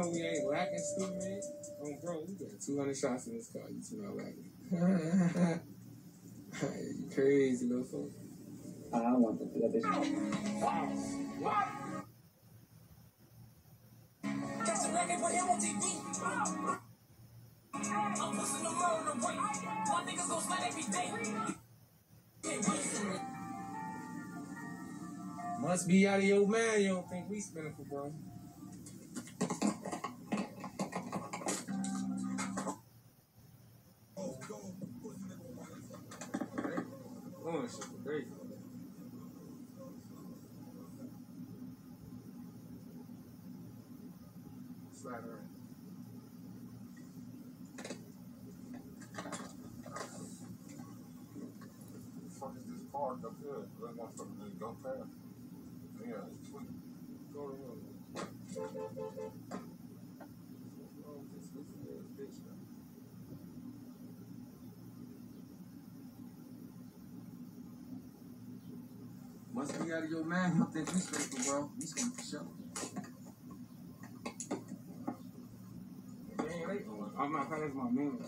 know we ain't lacking, stupid man. Oh, bro, we got 200 shots in this car. You two not lacking. you crazy, little fuck. I don't want to do that bitch. Catch a record with him on TV. I'm pushing the murder rate. My niggas gon' slide every day. Can't wait for it. Must be out of your mind. You don't think we spinning for bro? Oh, shit, great. Slide around. fuck is this park up here? That motherfucker just go past. Yeah, it's tweet. Go to him. Oh, this goofy ass bitch, man. Must be out of your mind. You don't think we spinning for bro? We spinning for sure. I'm not, that's my man.